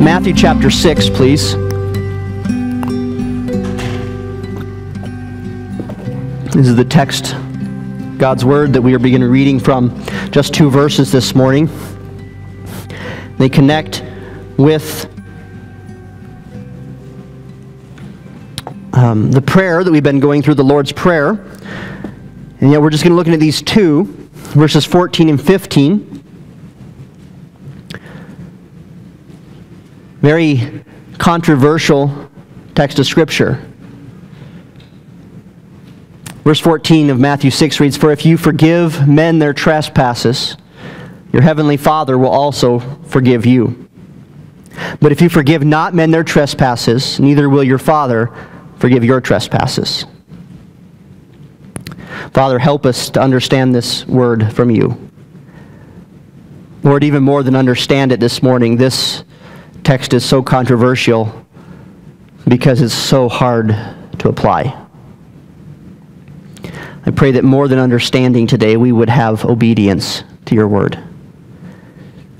Matthew chapter 6, please. This is the text, God's Word, that we are beginning reading from just two verses this morning. They connect with um, the prayer that we've been going through, the Lord's Prayer. And yet we're just going to look at these two, verses 14 and 15. Very controversial text of Scripture. Verse 14 of Matthew 6 reads, For if you forgive men their trespasses, your heavenly Father will also forgive you. But if you forgive not men their trespasses, neither will your Father forgive your trespasses. Father, help us to understand this word from you. Lord, even more than understand it this morning, this text is so controversial because it's so hard to apply. I pray that more than understanding today, we would have obedience to your word.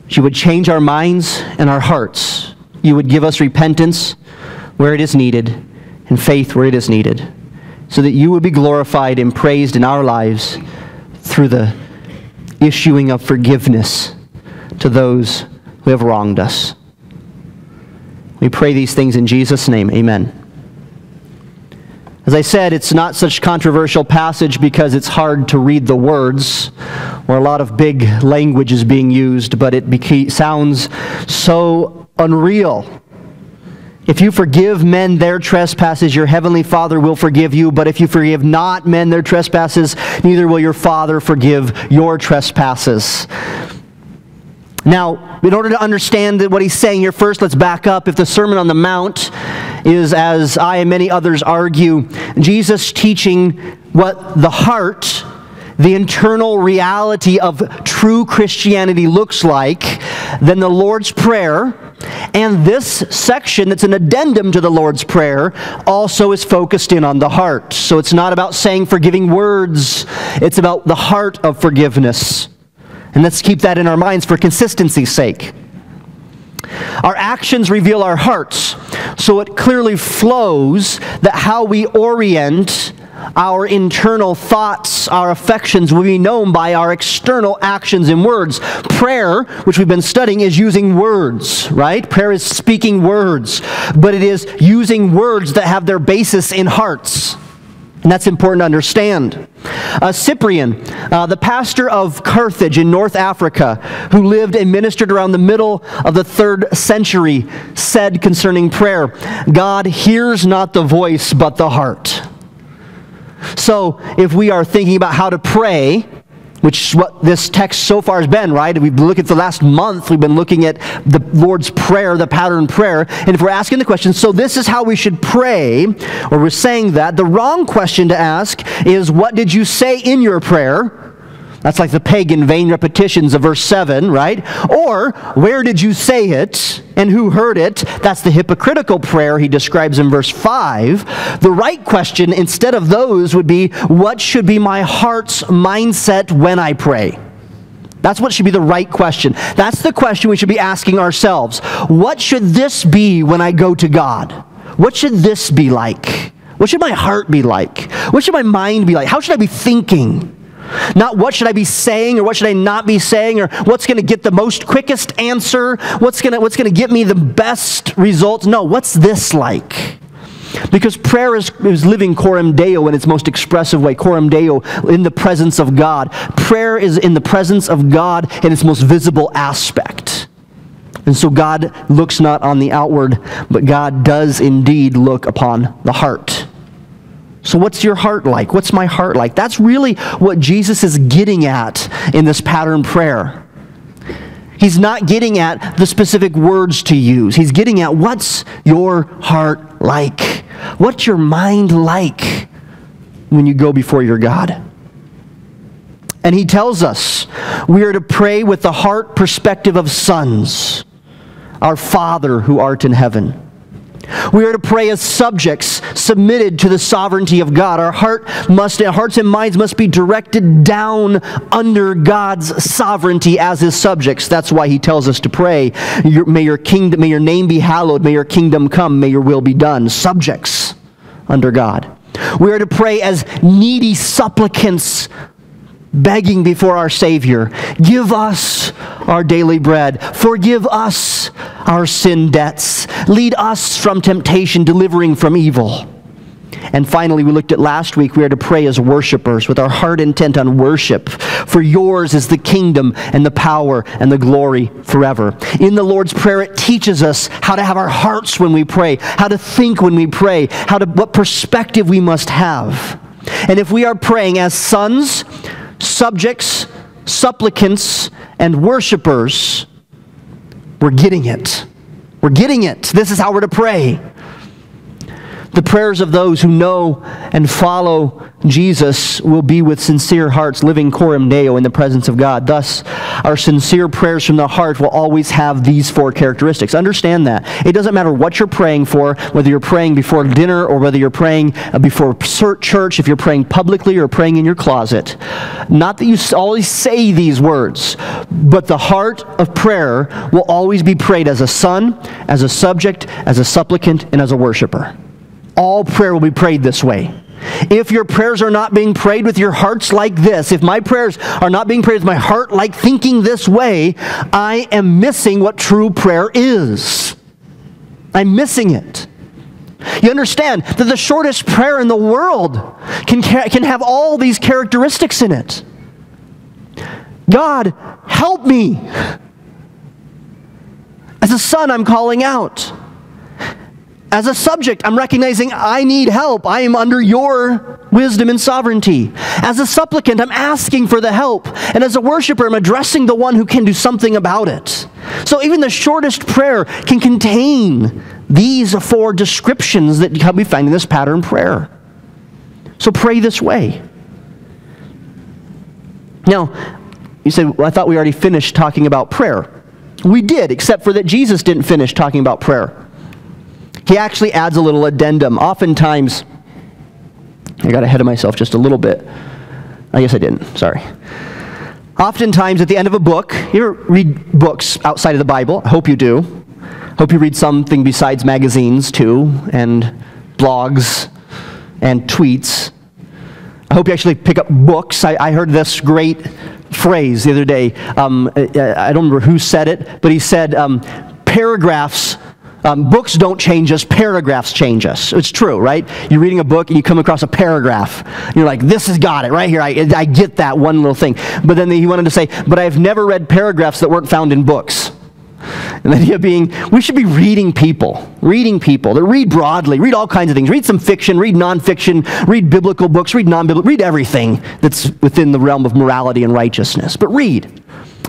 You would change our minds and our hearts. You would give us repentance where it is needed and faith where it is needed, so that you would be glorified and praised in our lives through the issuing of forgiveness to those who have wronged us. We pray these things in Jesus' name. Amen. As I said, it's not such controversial passage because it's hard to read the words, or a lot of big language is being used, but it sounds so unreal. If you forgive men their trespasses, your heavenly Father will forgive you. But if you forgive not men their trespasses, neither will your Father forgive your trespasses. Now, in order to understand what he's saying here, first let's back up. If the Sermon on the Mount is, as I and many others argue, Jesus teaching what the heart, the internal reality of true Christianity looks like, then the Lord's Prayer and this section that's an addendum to the Lord's Prayer also is focused in on the heart. So it's not about saying forgiving words, it's about the heart of forgiveness. And let's keep that in our minds for consistency's sake. Our actions reveal our hearts, so it clearly flows that how we orient our internal thoughts, our affections will be known by our external actions and words. Prayer, which we've been studying, is using words, right? Prayer is speaking words, but it is using words that have their basis in hearts. And that's important to understand. Uh, Cyprian, uh, the pastor of Carthage in North Africa, who lived and ministered around the middle of the third century, said concerning prayer God hears not the voice, but the heart. So, if we are thinking about how to pray, which is what this text so far has been, right? We've looking at the last month, we've been looking at the Lord's Prayer, the pattern prayer. And if we're asking the question, so this is how we should pray, or we're saying that, the wrong question to ask is, what did you say in your prayer? That's like the pagan vain repetitions of verse 7, right? Or, where did you say it and who heard it? That's the hypocritical prayer he describes in verse 5. The right question, instead of those, would be, what should be my heart's mindset when I pray? That's what should be the right question. That's the question we should be asking ourselves. What should this be when I go to God? What should this be like? What should my heart be like? What should my mind be like? How should I be thinking? Not what should I be saying or what should I not be saying or what's going to get the most quickest answer, what's going to what's to get me the best results. No, what's this like? Because prayer is, is living coram deo in its most expressive way, coram deo in the presence of God. Prayer is in the presence of God in its most visible aspect. And so God looks not on the outward, but God does indeed look upon the heart. So, what's your heart like? What's my heart like? That's really what Jesus is getting at in this pattern prayer. He's not getting at the specific words to use. He's getting at what's your heart like? What's your mind like when you go before your God? And he tells us we are to pray with the heart perspective of sons, our Father who art in heaven. We are to pray as subjects submitted to the sovereignty of God. Our heart must, our hearts and minds must be directed down under God's sovereignty as his subjects. That's why he tells us to pray, may your kingdom, may your name be hallowed, may your kingdom come, may your will be done. Subjects under God. We are to pray as needy supplicants begging before our Savior, Give us our daily bread. Forgive us our sin debts. Lead us from temptation, delivering from evil. And finally, we looked at last week, we are to pray as worshipers with our heart intent on worship. For yours is the kingdom and the power and the glory forever. In the Lord's Prayer, it teaches us how to have our hearts when we pray, how to think when we pray, how to, what perspective we must have. And if we are praying as sons, subjects, supplicants, and worshipers, we're getting it. We're getting it. This is how we're to pray. The prayers of those who know and follow Jesus will be with sincere hearts, living coram deo in the presence of God. Thus, our sincere prayers from the heart will always have these four characteristics. Understand that. It doesn't matter what you're praying for, whether you're praying before dinner or whether you're praying uh, before church, if you're praying publicly or praying in your closet. Not that you always say these words, but the heart of prayer will always be prayed as a son, as a subject, as a supplicant, and as a worshiper. All prayer will be prayed this way. If your prayers are not being prayed with your hearts like this, if my prayers are not being prayed with my heart like thinking this way, I am missing what true prayer is. I'm missing it. You understand that the shortest prayer in the world can, can have all these characteristics in it. God, help me. As a son, I'm calling out. As a subject, I'm recognizing I need help. I am under your wisdom and sovereignty. As a supplicant, I'm asking for the help. And as a worshiper, I'm addressing the one who can do something about it. So even the shortest prayer can contain these four descriptions that we find in this pattern prayer. So pray this way. Now, you said, well, I thought we already finished talking about prayer. We did, except for that Jesus didn't finish talking about prayer he actually adds a little addendum. Oftentimes, I got ahead of myself just a little bit. I guess I didn't, sorry. Oftentimes, at the end of a book, you ever read books outside of the Bible? I hope you do. Hope you read something besides magazines too, and blogs and tweets. I hope you actually pick up books. I, I heard this great phrase the other day. Um, I, I, don't remember who said it, but he said, um, paragraphs um, books don't change us, paragraphs change us. It's true, right? You're reading a book and you come across a paragraph. You're like, this has got it right here. I, I get that one little thing. But then he wanted to say, but I've never read paragraphs that weren't found in books. And the idea being, we should be reading people, reading people. That read broadly, read all kinds of things. Read some fiction, read nonfiction, read biblical books, read non-biblical, read everything that's within the realm of morality and righteousness. But read.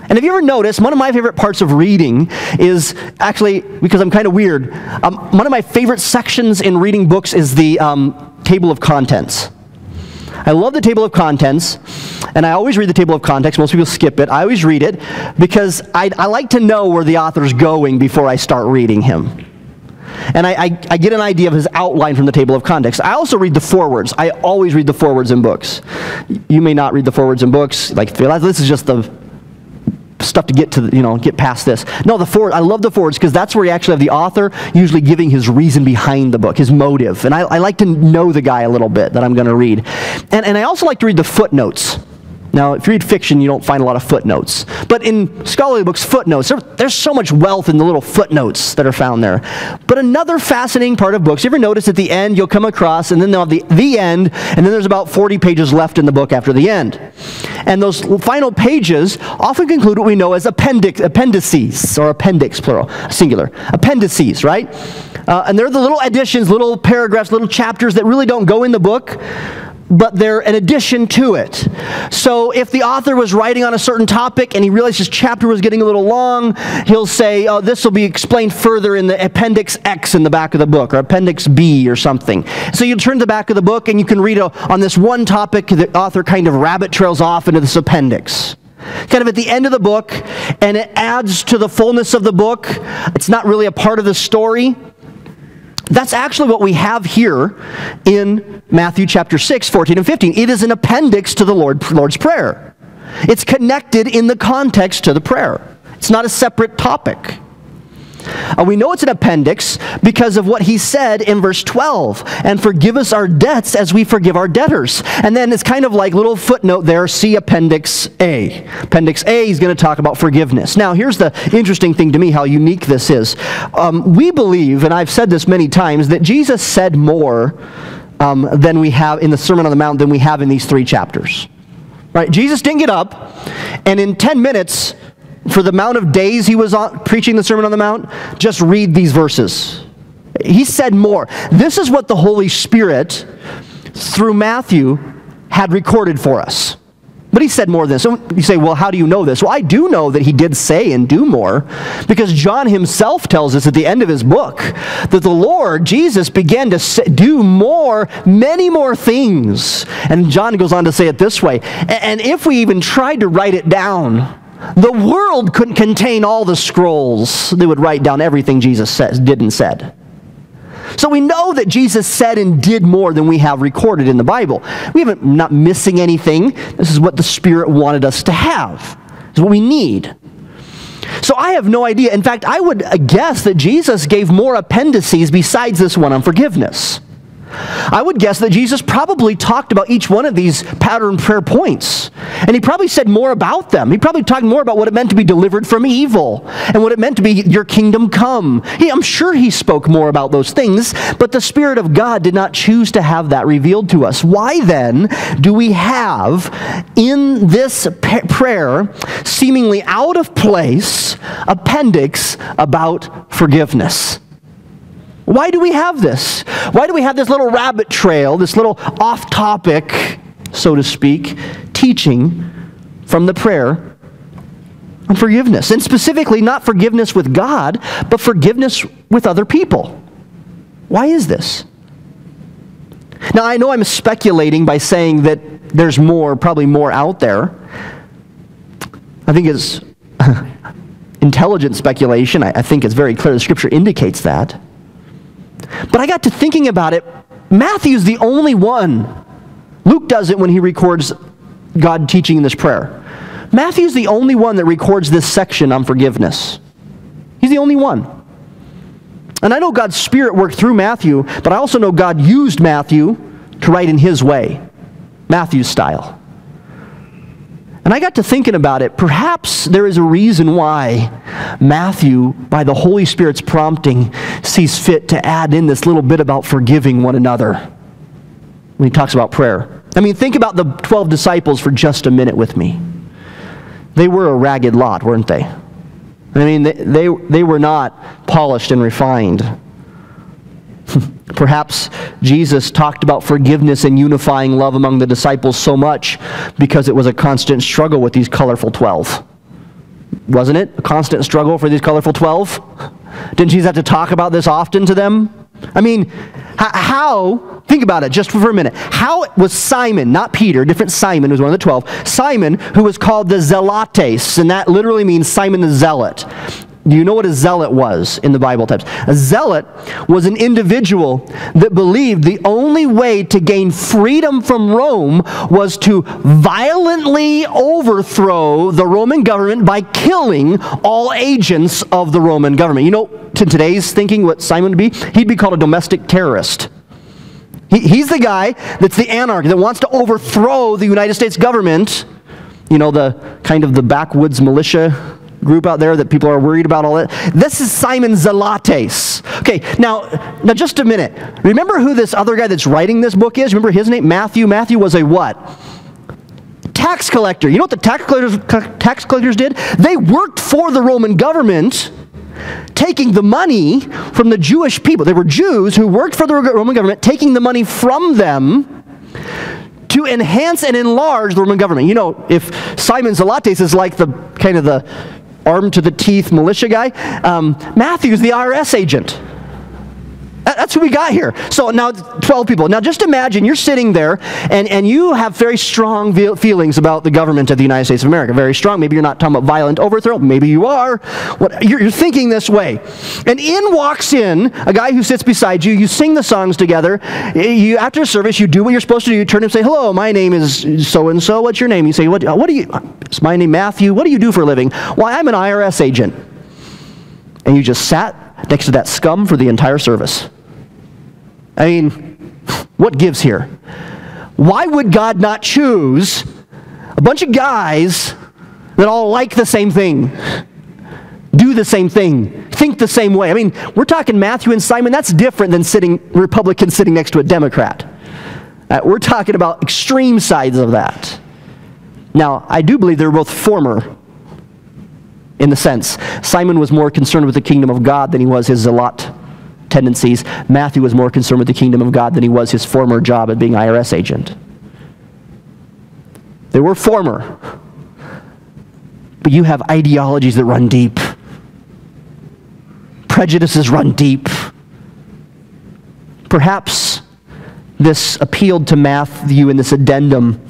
And have you ever noticed, one of my favorite parts of reading is actually, because I'm kind of weird, um, one of my favorite sections in reading books is the um, table of contents. I love the table of contents, and I always read the table of contents. Most people skip it. I always read it because I, I like to know where the author's going before I start reading him. And I, I, I, get an idea of his outline from the table of context. I also read the forewords. I always read the forewords in books. You may not read the forewords in books. Like, this is just the stuff to get to, you know, get past this. No, the foreword, I love the forewords because that's where you actually have the author usually giving his reason behind the book, his motive. And I, I like to know the guy a little bit that I'm going to read. And, and I also like to read the footnotes. Now, if you read fiction, you don't find a lot of footnotes. But in scholarly books, footnotes, there, there's so much wealth in the little footnotes that are found there. But another fascinating part of books, you ever notice at the end you'll come across, and then they'll have the, the end, and then there's about 40 pages left in the book after the end. And those final pages often conclude what we know as appendix, appendices, or appendix, plural, singular. Appendices, right? Uh, and they're the little additions, little paragraphs, little chapters that really don't go in the book but they're an addition to it. So if the author was writing on a certain topic and he realized his chapter was getting a little long, he'll say, oh, this will be explained further in the Appendix X in the back of the book, or Appendix B or something. So you turn to the back of the book and you can read a, on this one topic, the author kind of rabbit trails off into this appendix kind of at the end of the book, and it adds to the fullness of the book. It's not really a part of the story, That's actually what we have here in Matthew chapter 6, 14 and 15. It is an appendix to the Lord, Lord's Prayer. It's connected in the context to the prayer. It's not a separate topic. Uh, we know it's an appendix because of what he said in verse 12 and forgive us our debts as we forgive our debtors. And then it's kind of like little footnote there, see Appendix A. Appendix A is going to talk about forgiveness. Now, here's the interesting thing to me how unique this is. Um, we believe, and I've said this many times, that Jesus said more um, than we have in the Sermon on the Mount than we have in these three chapters. Right? Jesus didn't get up and in 10 minutes for the amount of days he was on, preaching the Sermon on the Mount, just read these verses. He said more. This is what the Holy Spirit, through Matthew, had recorded for us. But he said more than this. So you say, well, how do you know this? Well, I do know that he did say and do more because John himself tells us at the end of his book that the Lord, Jesus, began to do more, many more things. And John goes on to say it this way. And if we even tried to write it down, the world couldn't contain all the scrolls that would write down everything Jesus said, did and said. So we know that Jesus said and did more than we have recorded in the Bible. We haven't not missing anything. This is what the Spirit wanted us to have. It's what we need. So I have no idea. In fact, I would guess that Jesus gave more appendices besides this one on forgiveness. I would guess that Jesus probably talked about each one of these pattern prayer points. And he probably said more about them. He probably talked more about what it meant to be delivered from evil and what it meant to be your kingdom come. He, I'm sure he spoke more about those things, but the Spirit of God did not choose to have that revealed to us. Why then do we have in this prayer, seemingly out of place, appendix about forgiveness? Why do we have this? Why do we have this little rabbit trail, this little off topic, so to speak, teaching from the prayer on forgiveness? And specifically, not forgiveness with God, but forgiveness with other people. Why is this? Now, I know I'm speculating by saying that there's more, probably more out there. I think it's intelligent speculation. I, I think it's very clear. The scripture indicates that. But I got to thinking about it. Matthew's the only one. Luke does it when he records God teaching in this prayer. Matthew's the only one that records this section on forgiveness. He's the only one. And I know God's Spirit worked through Matthew, but I also know God used Matthew to write in his way, Matthew's style. And I got to thinking about it. Perhaps there is a reason why Matthew, by the Holy Spirit's prompting, sees fit to add in this little bit about forgiving one another when he talks about prayer. I mean, think about the 12 disciples for just a minute with me. They were a ragged lot, weren't they? I mean, they, they, they were not polished and refined. Perhaps Jesus talked about forgiveness and unifying love among the disciples so much because it was a constant struggle with these colorful 12. Wasn't it? A constant struggle for these colorful 12? Didn't Jesus have to talk about this often to them? I mean, how, think about it just for a minute. How was Simon, not Peter, different Simon, was one of the 12, Simon, who was called the Zelotes, and that literally means Simon the Zealot. Do you know what a zealot was in the Bible types? A zealot was an individual that believed the only way to gain freedom from Rome was to violently overthrow the Roman government by killing all agents of the Roman government. You know, to today's thinking, what Simon would be? He'd be called a domestic terrorist. He, he's the guy that's the anarch that wants to overthrow the United States government. You know, the kind of the backwoods militia group out there that people are worried about all that. This is Simon Zelotes. Okay, now, now just a minute. Remember who this other guy that's writing this book is? Remember his name? Matthew. Matthew was a what? Tax collector. You know what the tax collectors, tax collectors did? They worked for the Roman government taking the money from the Jewish people. They were Jews who worked for the Roman government, taking the money from them to enhance and enlarge the Roman government. You know, if Simon Zelotes is like the kind of the armed to the teeth militia guy. Um, Matthew's the IRS agent. That's who we got here. So now 12 people. Now just imagine you're sitting there and, and you have very strong feelings about the government of the United States of America. Very strong. Maybe you're not talking about violent overthrow. Maybe you are. What, you're, you're thinking this way. And in walks in a guy who sits beside you. You sing the songs together. You, after service, you do what you're supposed to do. You turn and say, hello, my name is so-and-so. What's your name? You say, what, uh, what do you, it's my name Matthew. What do you do for a living? Why, I'm an IRS agent. And you just sat next to that scum for the entire service. I mean, what gives here? Why would God not choose a bunch of guys that all like the same thing, do the same thing, think the same way? I mean, we're talking Matthew and Simon, that's different than sitting Republican sitting next to a Democrat. Uh, we're talking about extreme sides of that. Now, I do believe they're both former in the sense. Simon was more concerned with the kingdom of God than he was his zealot tendencies. Matthew was more concerned with the kingdom of God than he was his former job at being IRS agent. They were former. But you have ideologies that run deep. Prejudices run deep. Perhaps this appealed to Matthew in this addendum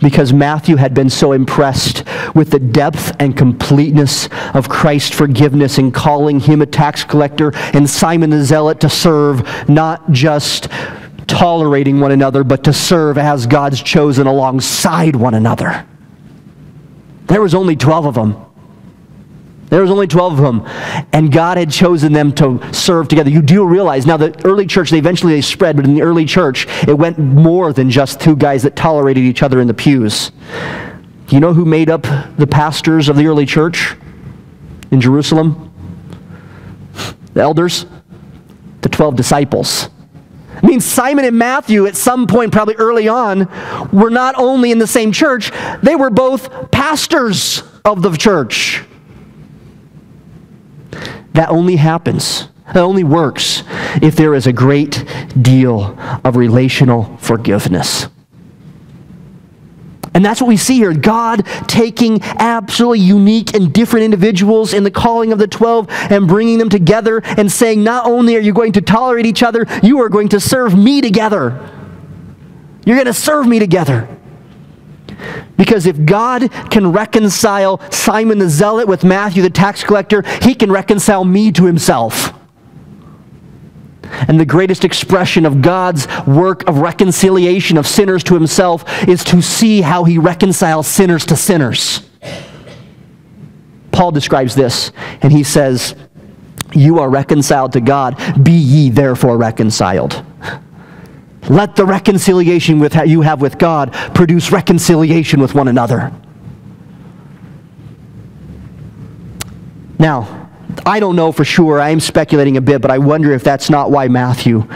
because Matthew had been so impressed with the depth and completeness of Christ's forgiveness in calling him a tax collector and Simon the Zealot to serve, not just tolerating one another, but to serve as God's chosen alongside one another. There was only 12 of them. There was only 12 of them, and God had chosen them to serve together. You do realize now the early church, they eventually they spread, but in the early church, it went more than just two guys that tolerated each other in the pews. You know who made up the pastors of the early church in Jerusalem? The elders, the 12 disciples. I mean, Simon and Matthew, at some point, probably early on, were not only in the same church, they were both pastors of the church. That only happens, that only works if there is a great deal of relational forgiveness. And that's what we see here God taking absolutely unique and different individuals in the calling of the 12 and bringing them together and saying, Not only are you going to tolerate each other, you are going to serve me together. You're going to serve me together. Because if God can reconcile Simon the Zealot with Matthew the tax collector, he can reconcile me to himself. And the greatest expression of God's work of reconciliation of sinners to himself is to see how he reconciles sinners to sinners. Paul describes this, and he says, You are reconciled to God, be ye therefore reconciled. Let the reconciliation with you have with God produce reconciliation with one another. Now, I don't know for sure. I am speculating a bit, but I wonder if that's not why Matthew,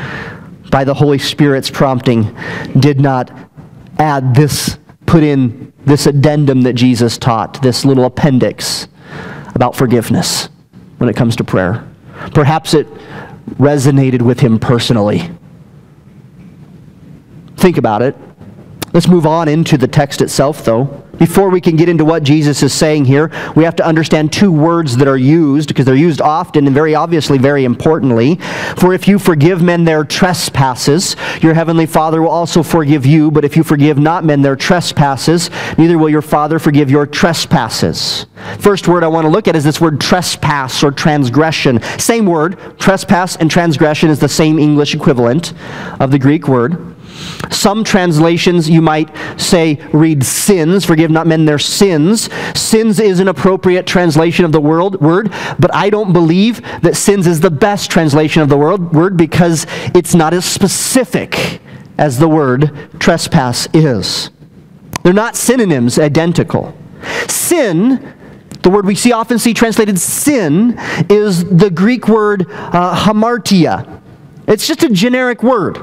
by the Holy Spirit's prompting, did not add this, put in this addendum that Jesus taught, this little appendix about forgiveness when it comes to prayer. Perhaps it resonated with him personally. Think about it. Let's move on into the text itself, though. Before we can get into what Jesus is saying here, we have to understand two words that are used, because they're used often and very obviously, very importantly. For if you forgive men their trespasses, your heavenly Father will also forgive you. But if you forgive not men their trespasses, neither will your Father forgive your trespasses. First word I want to look at is this word trespass or transgression. Same word, trespass and transgression is the same English equivalent of the Greek word. Some translations you might say read sins, forgive not men their sins. Sins is an appropriate translation of the word, word, but I don't believe that sins is the best translation of the word, word because it's not as specific as the word trespass is. They're not synonyms identical. Sin the word we see often see translated sin is the Greek word uh, hamartia. It's just a generic word.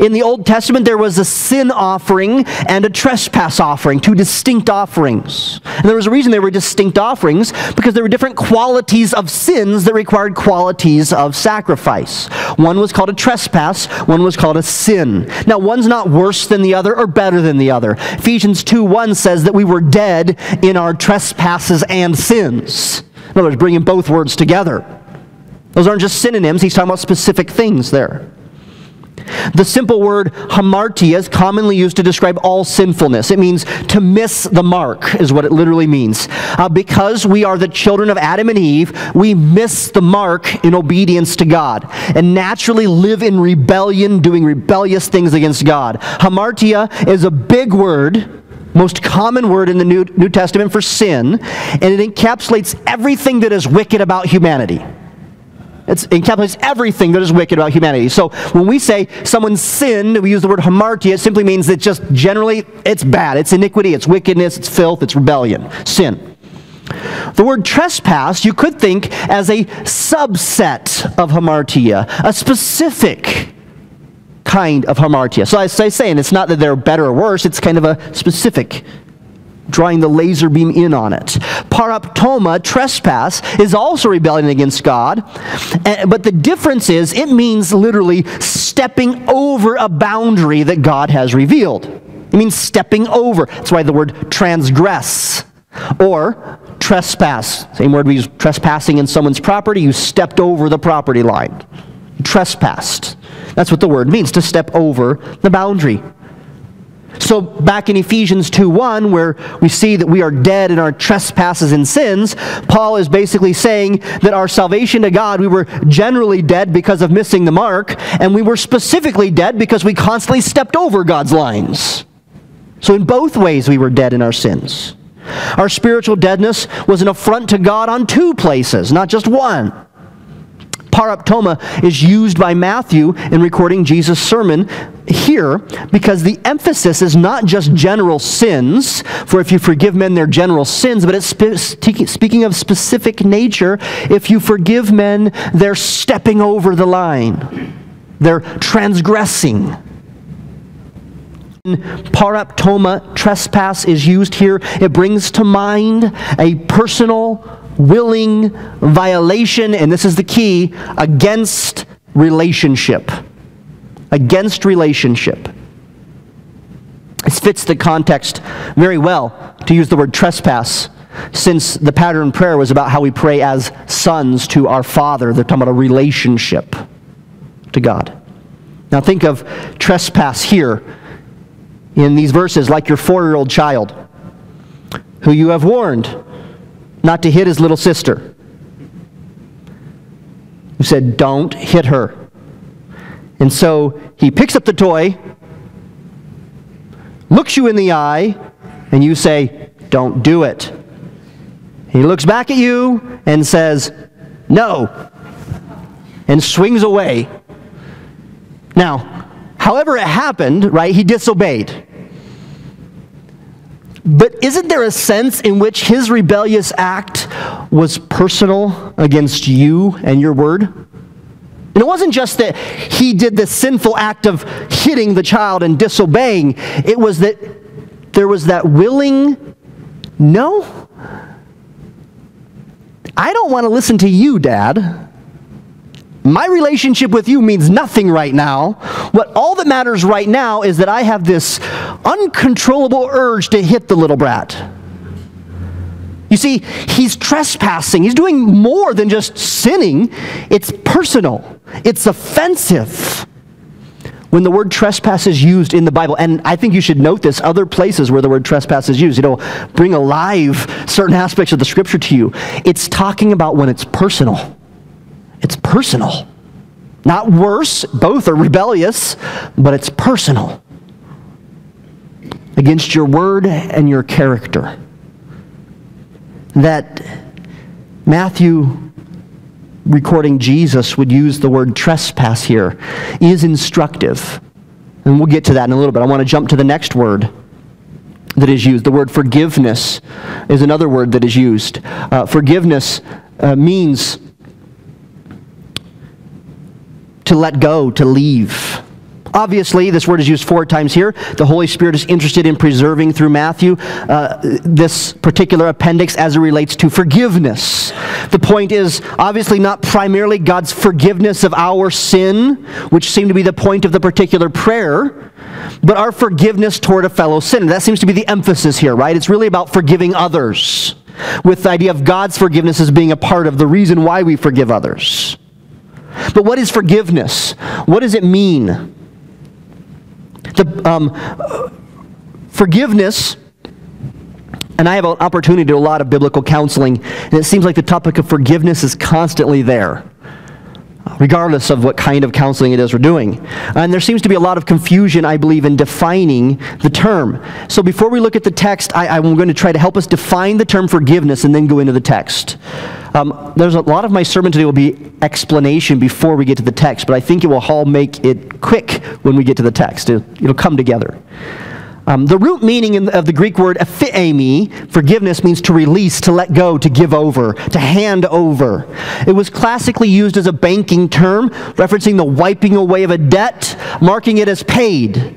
In the Old Testament, there was a sin offering and a trespass offering, two distinct offerings. And there was a reason they were distinct offerings because there were different qualities of sins that required qualities of sacrifice. One was called a trespass, one was called a sin. Now, one's not worse than the other or better than the other. Ephesians 2 1 says that we were dead in our trespasses and sins. In other words, bringing both words together. Those aren't just synonyms, he's talking about specific things there. The simple word hamartia is commonly used to describe all sinfulness. It means to miss the mark, is what it literally means. Uh, because we are the children of Adam and Eve, we miss the mark in obedience to God and naturally live in rebellion, doing rebellious things against God. Hamartia is a big word most common word in the New, New Testament for sin, and it encapsulates everything that is wicked about humanity. It encapsulates everything that is wicked about humanity. So when we say someone sinned, we use the word hamartia, it simply means that just generally it's bad. It's iniquity, it's wickedness, it's filth, it's rebellion, sin. The word trespass you could think as a subset of hamartia, a specific kind of hamartia. So I say, saying it's not that they're better or worse, it's kind of a specific drawing the laser beam in on it. Paraptoma, trespass, is also rebellion against God, eh, but the difference is it means literally stepping over a boundary that God has revealed. It means stepping over. That's why the word transgress or trespass. Same word we use trespassing in someone's property. You stepped over the property line. Trespassed. That's what the word means, to step over the boundary. So back in Ephesians 2:1 where we see that we are dead in our trespasses and sins, Paul is basically saying that our salvation to God, we were generally dead because of missing the mark, and we were specifically dead because we constantly stepped over God's lines. So in both ways we were dead in our sins. Our spiritual deadness was an affront to God on two places, not just one paraptoma is used by Matthew in recording Jesus' sermon here because the emphasis is not just general sins, for if you forgive men their general sins, but it's spe- speaking of specific nature, if you forgive men, they're stepping over the line, they're transgressing. Paraptoma, trespass, is used here. It brings to mind a personal willing violation, and this is the key, against relationship. Against relationship. This fits the context very well to use the word trespass, since the pattern prayer was about how we pray as sons to our Father. They're talking about a relationship to God. Now think of trespass here in these verses like your four year old child who you have warned not to hit his little sister. He said, Don't hit her. And so he picks up the toy, looks you in the eye, and you say, Don't do it. He looks back at you and says, No, and swings away. Now, however it happened, right, he disobeyed. But isn't there a sense in which his rebellious act was personal against you and your word? And it wasn't just that he did the sinful act of hitting the child and disobeying, it was that there was that willing, no, I don't want to listen to you, Dad. My relationship with you means nothing right now. What all that matters right now is that I have this uncontrollable urge to hit the little brat. You see, he's trespassing. He's doing more than just sinning. It's personal. It's offensive. When the word trespass is used in the Bible, and I think you should note this, other places where the word trespass is used, it'll bring alive certain aspects of the scripture to you. It's talking about when it's personal. It's personal. Not worse, both are rebellious, but it's personal. Against your word and your character. That Matthew recording Jesus would use the word trespass here is instructive. And we'll get to that in a little bit. I want to jump to the next word that is used. The word forgiveness is another word that is used. Uh, forgiveness uh, means to let go, to leave. Obviously, this word is used four times here. The Holy Spirit is interested in preserving through Matthew uh, this particular appendix as it relates to forgiveness. The point is obviously not primarily God's forgiveness of our sin, which seemed to be the point of the particular prayer, but our forgiveness toward a fellow sinner. That seems to be the emphasis here, right? It's really about forgiving others, with the idea of God's forgiveness as being a part of the reason why we forgive others. But what is forgiveness? What does it mean? The, um, forgiveness, and I have an opportunity to do a lot of biblical counseling, and it seems like the topic of forgiveness is constantly there regardless of what kind of counseling it is we're doing. And there seems to be a lot of confusion, I believe, in defining the term. So before we look at the text, I, am going to try to help us define the term forgiveness and then go into the text. Um, there's a lot of my sermon today will be explanation before we get to the text, but I think it will all make it quick when we get to the text. It, it'll come together. Um, the root meaning of the Greek word aphiemi, forgiveness, means to release, to let go, to give over, to hand over. It was classically used as a banking term, referencing the wiping away of a debt, marking it as paid.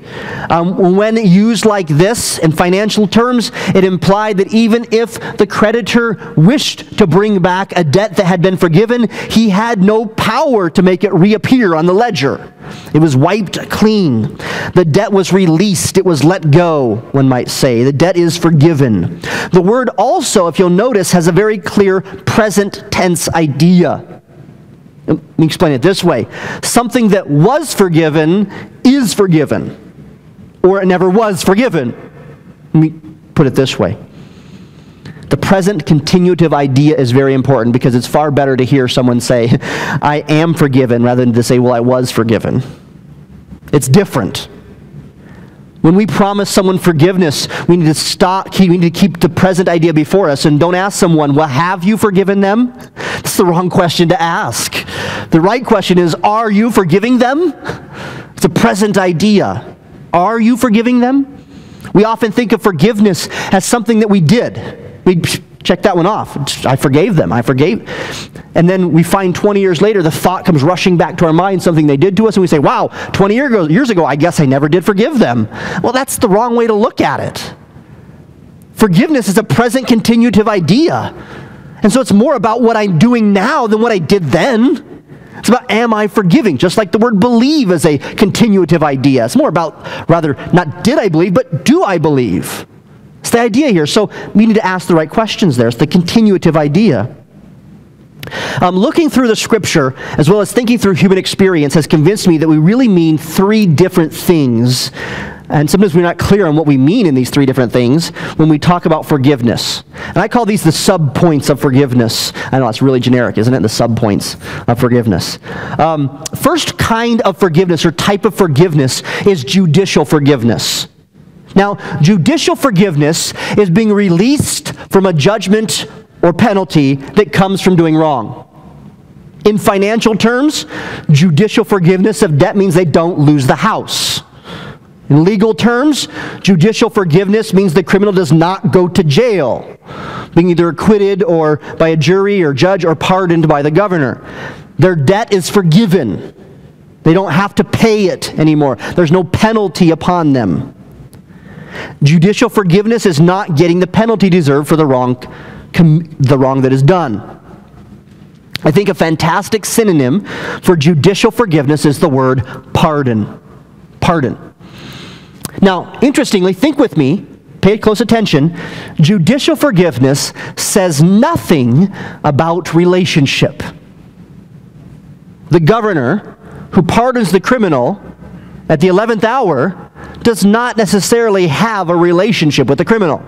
Um, when used like this in financial terms, it implied that even if the creditor wished to bring back a debt that had been forgiven, he had no power to make it reappear on the ledger. It was wiped clean. The debt was released. It was let go, one might say. The debt is forgiven. The word also, if you'll notice, has a very clear present tense idea. Let me explain it this way something that was forgiven is forgiven, or it never was forgiven. Let me put it this way. The present continuative idea is very important because it's far better to hear someone say, I am forgiven, rather than to say, Well, I was forgiven. It's different. When we promise someone forgiveness, we need to stop, we need to keep the present idea before us and don't ask someone, Well, have you forgiven them? That's the wrong question to ask. The right question is, Are you forgiving them? It's a present idea. Are you forgiving them? We often think of forgiveness as something that we did. We check that one off. I forgave them. I forgave. And then we find 20 years later, the thought comes rushing back to our mind, something they did to us, and we say, wow, 20 years ago, years ago, I guess I never did forgive them. Well, that's the wrong way to look at it. Forgiveness is a present continuative idea. And so it's more about what I'm doing now than what I did then. It's about am I forgiving? Just like the word believe is a continuative idea. It's more about, rather, not did I believe, but do I believe? It's the idea here. So we need to ask the right questions there. It's the continuative idea. Um, looking through the scripture, as well as thinking through human experience, has convinced me that we really mean three different things. And sometimes we're not clear on what we mean in these three different things when we talk about forgiveness. And I call these the sub points of forgiveness. I know it's really generic, isn't it? The sub points of forgiveness. Um, first kind of forgiveness or type of forgiveness is judicial forgiveness. Now, judicial forgiveness is being released from a judgment or penalty that comes from doing wrong. In financial terms, judicial forgiveness of debt means they don't lose the house. In legal terms, judicial forgiveness means the criminal does not go to jail, being either acquitted or by a jury or judge or pardoned by the governor. Their debt is forgiven. They don't have to pay it anymore. There's no penalty upon them. Judicial forgiveness is not getting the penalty deserved for the wrong, the wrong that is done. I think a fantastic synonym for judicial forgiveness is the word pardon. Pardon. Now, interestingly, think with me, pay close attention. Judicial forgiveness says nothing about relationship. The governor who pardons the criminal at the 11th hour does not necessarily have a relationship with the criminal.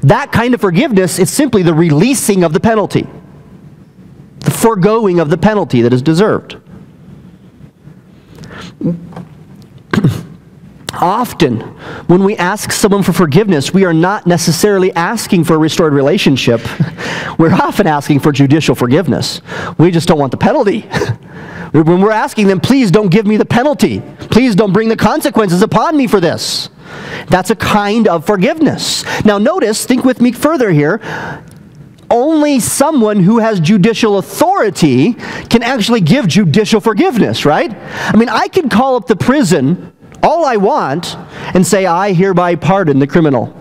That kind of forgiveness is simply the releasing of the penalty, the foregoing of the penalty that is deserved. Often, when we ask someone for forgiveness, we are not necessarily asking for a restored relationship. We're often asking for judicial forgiveness. We just don't want the penalty. When we're asking them, please don't give me the penalty. Please don't bring the consequences upon me for this. That's a kind of forgiveness. Now, notice, think with me further here. Only someone who has judicial authority can actually give judicial forgiveness, right? I mean, I can call up the prison all I want and say, I hereby pardon the criminal.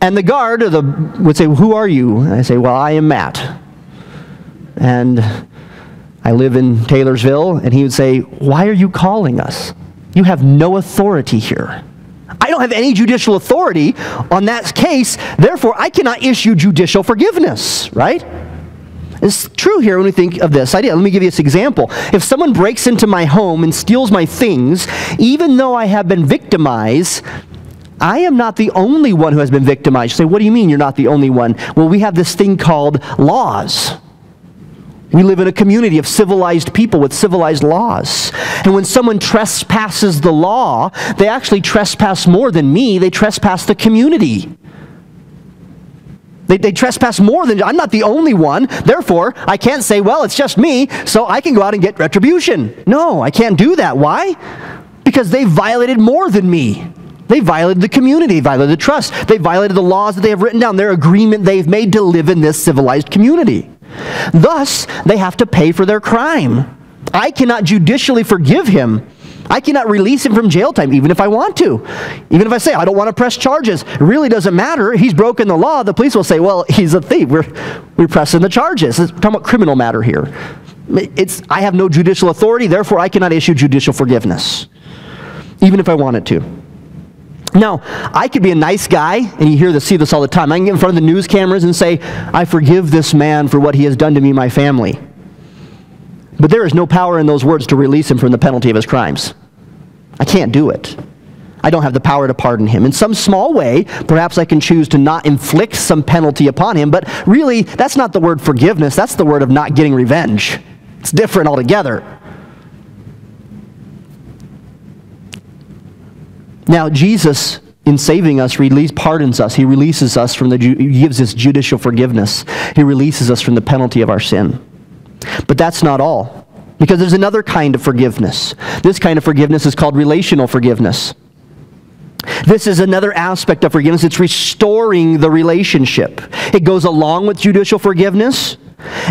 And the guard the, would say, Who are you? And I say, Well, I am Matt. And I live in Taylorsville, and he would say, Why are you calling us? You have no authority here. I don't have any judicial authority on that case, therefore, I cannot issue judicial forgiveness, right? It's true here when we think of this idea. Let me give you this example. If someone breaks into my home and steals my things, even though I have been victimized, I am not the only one who has been victimized. You say, what do you mean you're not the only one? Well, we have this thing called laws. We live in a community of civilized people with civilized laws. And when someone trespasses the law, they actually trespass more than me, they trespass the community. They, they, trespass more than I'm not the only one. Therefore, I can't say, well, it's just me, so I can go out and get retribution. No, I can't do that. Why? Because they violated more than me. They violated the community, violated the trust. They violated the laws that they have written down, their agreement they've made to live in this civilized community. Thus, they have to pay for their crime. I cannot judicially forgive him I cannot release him from jail time, even if I want to. Even if I say, I don't want to press charges. It really doesn't matter. He's broken the law. The police will say, well, he's a thief. We're, we're pressing the charges. It's talking about criminal matter here. It's, I have no judicial authority, therefore I cannot issue judicial forgiveness, even if I wanted to. Now, I could be a nice guy, and you hear this, see this all the time. I can get in front of the news cameras and say, I forgive this man for what he has done to me and my family. But there is no power in those words to release him from the penalty of his crimes. I can't do it. I don't have the power to pardon him. In some small way, perhaps I can choose to not inflict some penalty upon him, but really, that's not the word forgiveness. That's the word of not getting revenge. It's different altogether. Now, Jesus, in saving us, release, pardons us. He releases us from the, he gives us judicial forgiveness. He releases us from the penalty of our sin. But that's not all. Because there's another kind of forgiveness. This kind of forgiveness is called relational forgiveness. This is another aspect of forgiveness. It's restoring the relationship. It goes along with judicial forgiveness.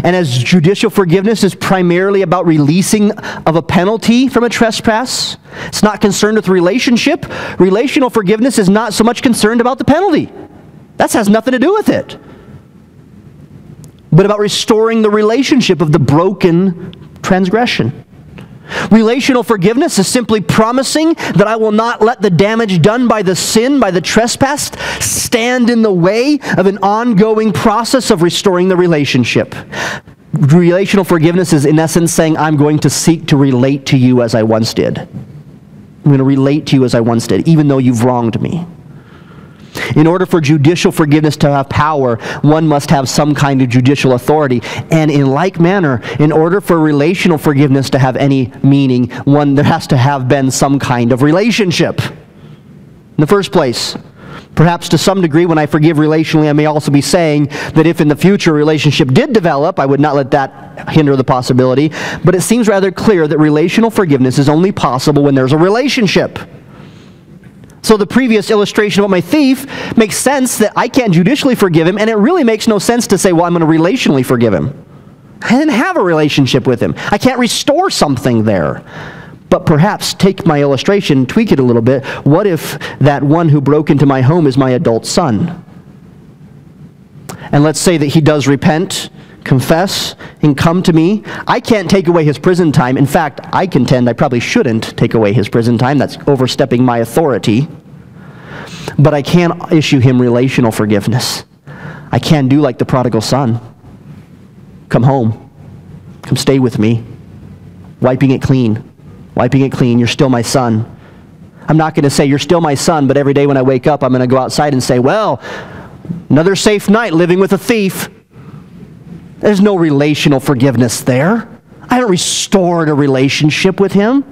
And as judicial forgiveness is primarily about releasing of a penalty from a trespass, it's not concerned with relationship. Relational forgiveness is not so much concerned about the penalty. That has nothing to do with it but about restoring the relationship of the broken transgression. Relational forgiveness is simply promising that I will not let the damage done by the sin, by the trespass, stand in the way of an ongoing process of restoring the relationship. Relational forgiveness is, in essence, saying, I'm going to seek to relate to you as I once did. I'm going to relate to you as I once did, even though you've wronged me. In order for judicial forgiveness to have power, one must have some kind of judicial authority. And in like manner, in order for relational forgiveness to have any meaning, one there has to have been some kind of relationship. In the first place, Perhaps to some degree, when I forgive relationally, I may also be saying that if in the future a relationship did develop, I would not let that hinder the possibility. But it seems rather clear that relational forgiveness is only possible when there's a relationship. So the previous illustration about my thief makes sense that I can't judicially forgive him, and it really makes no sense to say, well, I'm going to relationally forgive him. I didn't have a relationship with him. I can't restore something there. But perhaps take my illustration, tweak it a little bit. What if that one who broke into my home is my adult son? And let's say that he does repent, confess, and come to me. I can't take away his prison time. In fact, I contend I probably shouldn't take away his prison time. That's overstepping my authority but I can't issue him relational forgiveness. I can't do like the prodigal son. Come home. Come stay with me. Wiping it clean. Wiping it clean. You're still my son. I'm not going to say, You're still my son, but every day when I wake up, I'm going to go outside and say, Well, another safe night living with a thief. There's no relational forgiveness there. I haven't restored a relationship with him.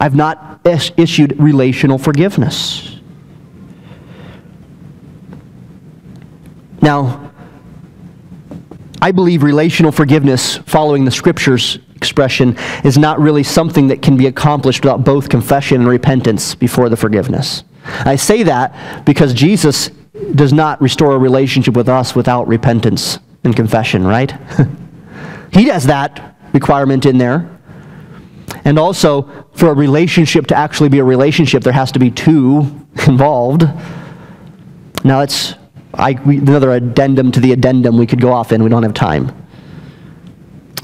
I've not issued relational forgiveness. Now, I believe relational forgiveness, following the scriptures expression, is not really something that can be accomplished without both confession and repentance before the forgiveness. I say that because Jesus does not restore a relationship with us without repentance and confession, right? he has that requirement in there. And also, for a relationship to actually be a relationship, there has to be two involved. Now, it's I, we, another addendum to the addendum we could go off in. We don't have time.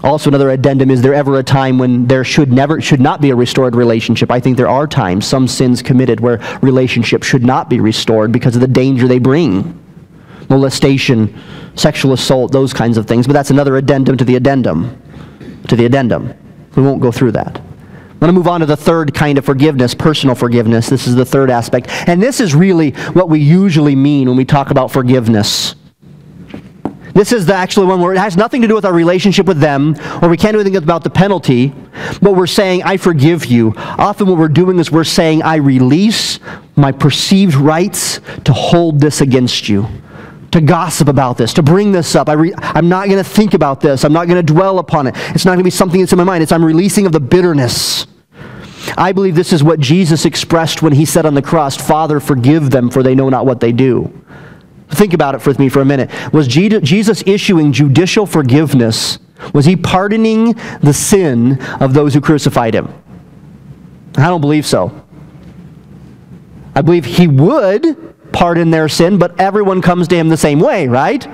Also, another addendum is there ever a time when there should never should not be a restored relationship? I think there are times, some sins committed, where relationships should not be restored because of the danger they bring. Molestation, sexual assault, those kinds of things. But that's another addendum to the addendum. To the addendum. We won't go through that. I'm going to move on to the third kind of forgiveness, personal forgiveness. This is the third aspect. And this is really what we usually mean when we talk about forgiveness. This is the actual one where it has nothing to do with our relationship with them, or we can't do anything about the penalty, but we're saying, I forgive you. Often what we're doing is we're saying, I release my perceived rights to hold this against you, to gossip about this, to bring this up. I am not going to think about this. I'm not going to dwell upon it. It's not going to be something that's in my mind. It's I'm releasing of the bitterness. I believe this is what Jesus expressed when he said on the cross, Father, forgive them, for they know not what they do. Think about it with me for a minute. Was Jesus issuing judicial forgiveness? Was he pardoning the sin of those who crucified him? I don't believe so. I believe he would pardon their sin, but everyone comes to him the same way, right?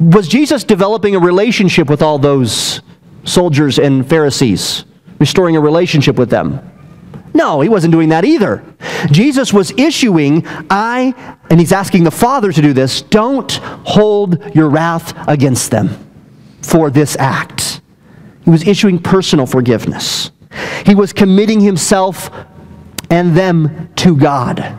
Was Jesus developing a relationship with all those soldiers and Pharisees, restoring a relationship with them? No, he wasn't doing that either. Jesus was issuing, I, and he's asking the Father to do this, don't hold your wrath against them for this act. He was issuing personal forgiveness. He was committing himself and them to God.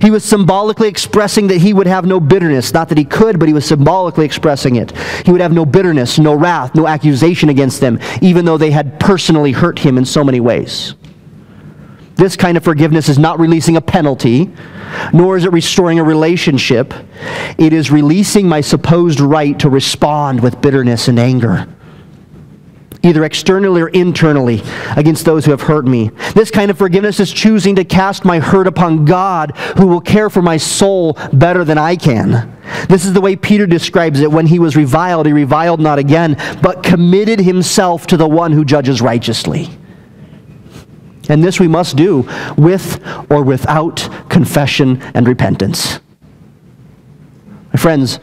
He was symbolically expressing that he would have no bitterness. Not that he could, but he was symbolically expressing it. He would have no bitterness, no wrath, no accusation against them, even though they had personally hurt him in so many ways. This kind of forgiveness is not releasing a penalty, nor is it restoring a relationship. It is releasing my supposed right to respond with bitterness and anger, either externally or internally, against those who have hurt me. This kind of forgiveness is choosing to cast my hurt upon God, who will care for my soul better than I can. This is the way Peter describes it. When he was reviled, he reviled not again, but committed himself to the one who judges righteously. And this we must do with or without confession and repentance. My friends,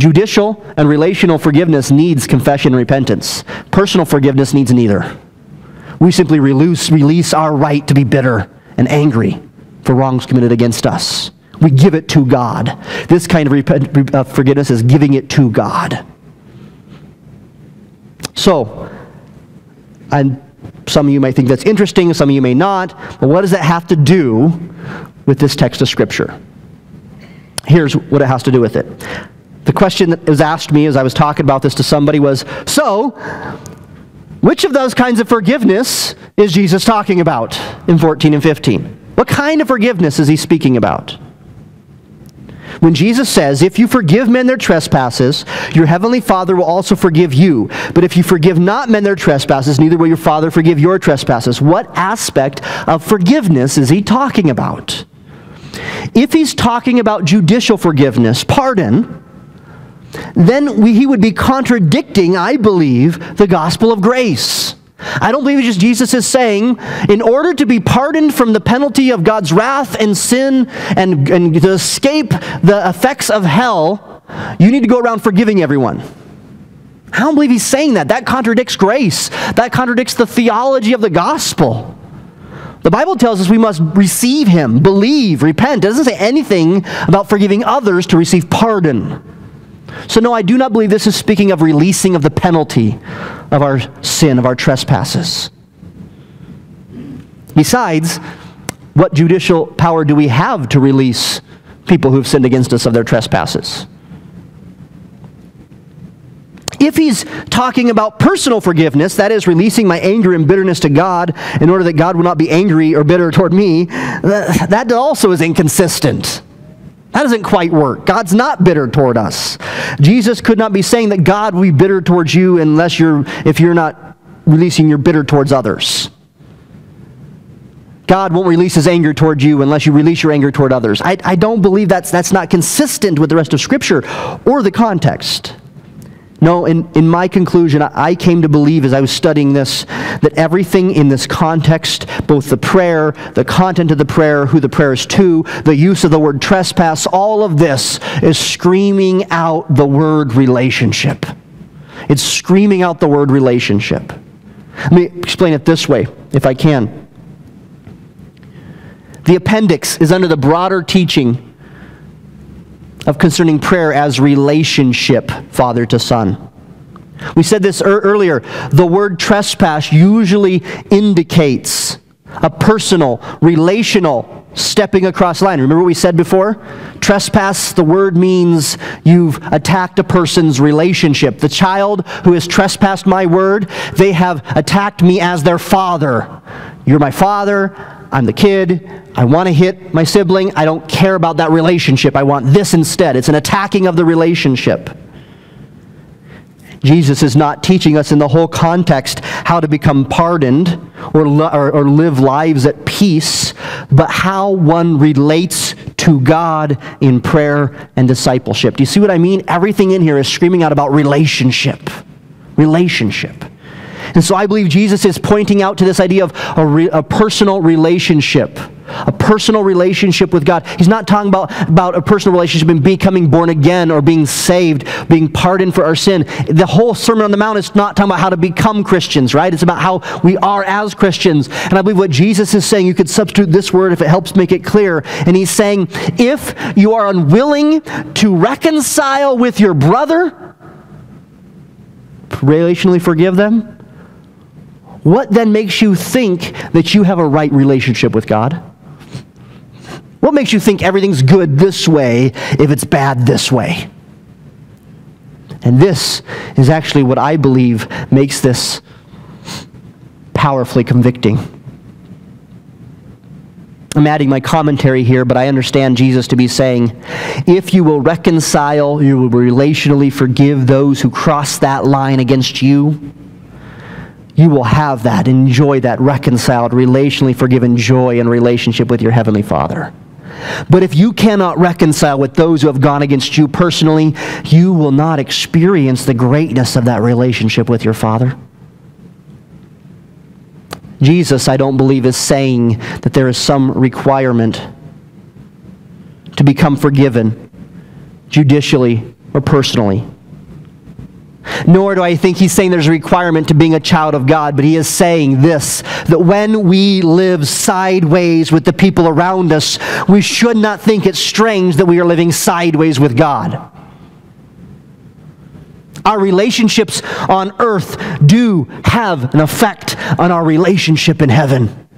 judicial and relational forgiveness needs confession and repentance. Personal forgiveness needs neither. We simply release, release our right to be bitter and angry for wrongs committed against us. We give it to God. This kind of repent, uh, forgiveness is giving it to God. So, and some of you may think that's interesting, some of you may not. But what does that have to do with this text of Scripture? Here's what it has to do with it. The question that was asked me as I was talking about this to somebody was So, which of those kinds of forgiveness is Jesus talking about in 14 and 15? What kind of forgiveness is he speaking about? When Jesus says, If you forgive men their trespasses, your heavenly Father will also forgive you. But if you forgive not men their trespasses, neither will your Father forgive your trespasses. What aspect of forgiveness is he talking about? If he's talking about judicial forgiveness, pardon, then we, he would be contradicting, I believe, the gospel of grace. I don't believe it's just Jesus is saying, in order to be pardoned from the penalty of God's wrath and sin and, and to escape the effects of hell, you need to go around forgiving everyone. I don't believe he's saying that. That contradicts grace. That contradicts the theology of the gospel. The Bible tells us we must receive him, believe, repent. It doesn't say anything about forgiving others to receive pardon. So, no, I do not believe this is speaking of releasing of the penalty of our sin, of our trespasses. Besides, what judicial power do we have to release people who've sinned against us of their trespasses? If he's talking about personal forgiveness, that is, releasing my anger and bitterness to God in order that God will not be angry or bitter toward me, uh, that also is inconsistent. That doesn't quite work. God's not bitter toward us. Jesus could not be saying that God will be bitter towards you unless you're, if you're not releasing your bitter towards others. God won't release his anger toward you unless you release your anger toward others. I, I don't believe that's, that's not consistent with the rest of Scripture or the context. No, in, in my conclusion, I came to believe as I was studying this that everything in this context, both the prayer, the content of the prayer, who the prayer is to, the use of the word trespass, all of this is screaming out the word relationship. It's screaming out the word relationship. Let me explain it this way, if I can. The appendix is under the broader teaching of concerning prayer as relationship, father to son. We said this er- earlier. The word trespass usually indicates a personal, relational stepping across line. Remember what we said before? Trespass, the word means you've attacked a person's relationship. The child who has trespassed my word, they have attacked me as their father. You're my father. I'm the kid. I want to hit my sibling. I don't care about that relationship. I want this instead. It's an attacking of the relationship. Jesus is not teaching us in the whole context how to become pardoned or, or, or, live lives at peace, but how one relates to God in prayer and discipleship. Do you see what I mean? Everything in here is screaming out about relationship. Relationship. And so I believe Jesus is pointing out to this idea of a, re, a personal relationship a personal relationship with God. He's not talking about, about a personal relationship in becoming born again or being saved, being pardoned for our sin. The whole Sermon on the Mount is not talking about how to become Christians, right? It's about how we are as Christians. And I believe what Jesus is saying, you could substitute this word if it helps make it clear. And he's saying, if you are unwilling to reconcile with your brother, relationally forgive them, what then makes you think that you have a right relationship with God? What makes you think everything's good this way if it's bad this way? And this is actually what I believe makes this powerfully convicting. I'm adding my commentary here, but I understand Jesus to be saying, if you will reconcile, you will relationally forgive those who cross that line against you, you will have that, enjoy that reconciled, relationally forgiven joy and relationship with your Heavenly Father. But if you cannot reconcile with those who have gone against you personally, you will not experience the greatness of that relationship with your Father. Jesus, I don't believe, is saying that there is some requirement to become forgiven judicially or personally. Nor do I think he's saying there's a requirement to being a child of God, but he is saying this that when we live sideways with the people around us, we should not think it's strange that we are living sideways with God. Our relationships on earth do have an effect on our relationship in heaven.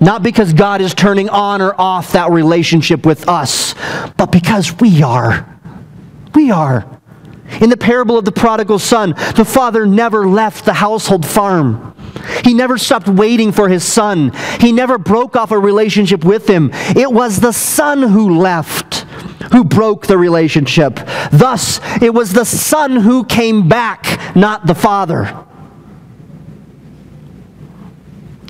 Not because God is turning on or off that relationship with us, but because we are. We are. In the parable of the prodigal son, the father never left the household farm. He never stopped waiting for his son. He never broke off a relationship with him. It was the son who left, who broke the relationship. Thus, it was the son who came back, not the father.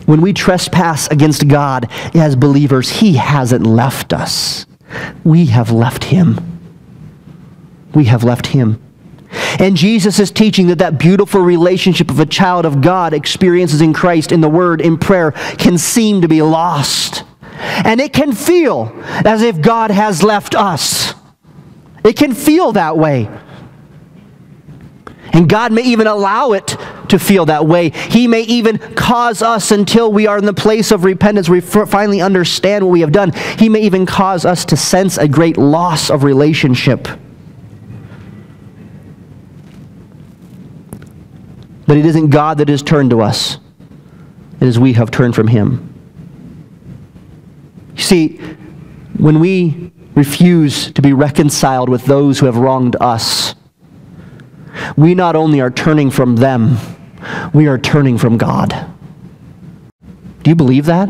When we trespass against God as believers, He hasn't left us. We have left Him. We have left Him. And Jesus is teaching that that beautiful relationship of a child of God experiences in Christ, in the Word, in prayer, can seem to be lost. And it can feel as if God has left us. It can feel that way. And God may even allow it to feel that way. He may even cause us until we are in the place of repentance, we finally understand what we have done. He may even cause us to sense a great loss of relationship. But it isn't God that has turned to us, it is we have turned from Him. You see, when we refuse to be reconciled with those who have wronged us, we not only are turning from them, we are turning from God. Do you believe that?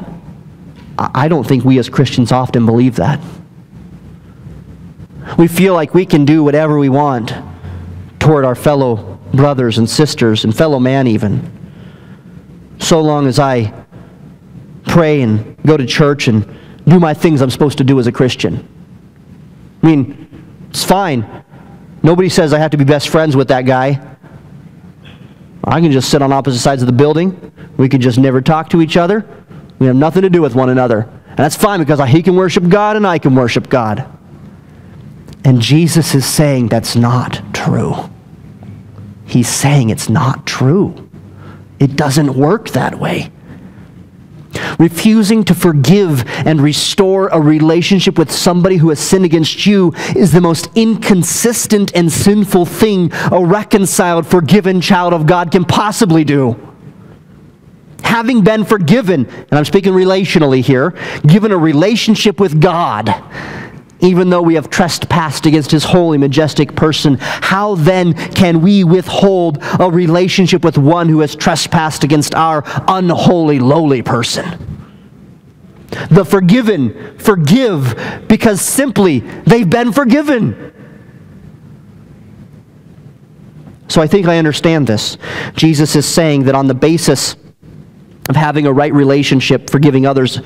I don't think we as Christians often believe that. We feel like we can do whatever we want toward our fellow brothers and sisters and fellow man, even. So long as I pray and go to church and do my things I'm supposed to do as a Christian. I mean, it's fine. Nobody says I have to be best friends with that guy. I can just sit on opposite sides of the building. We can just never talk to each other. We have nothing to do with one another. And that's fine because he can worship God and I can worship God. And Jesus is saying that's not true. He's saying it's not true. It doesn't work that way. Refusing to forgive and restore a relationship with somebody who has sinned against you is the most inconsistent and sinful thing a reconciled, forgiven child of God can possibly do having been forgiven, and I'm speaking relationally here, given a relationship with God, even though we have trespassed against his holy, majestic person, how then can we withhold a relationship with one who has trespassed against our unholy, lowly person? The forgiven forgive because simply they've been forgiven. So I think I understand this. Jesus is saying that on the basis of having a right relationship, forgiving others,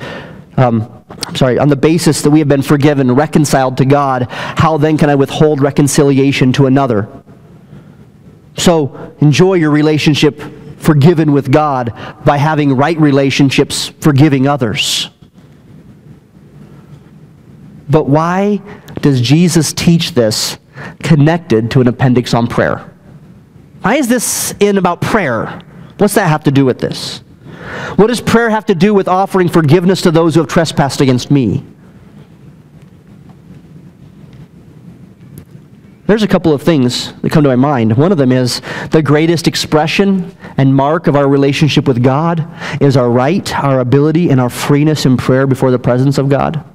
um, sorry, on the basis that we have been forgiven, reconciled to God, how then can I withhold reconciliation to another? So enjoy your relationship forgiven with God by having right relationships forgiving others. But why does Jesus teach this connected to an appendix on prayer? Why is this in about prayer? What's that have to do with this? What does prayer have to do with offering forgiveness to those who have trespassed against me? There's a couple of things that come to my mind. One of them is the greatest expression and mark of our relationship with God is our right, our ability, and our freeness in prayer before the presence of God.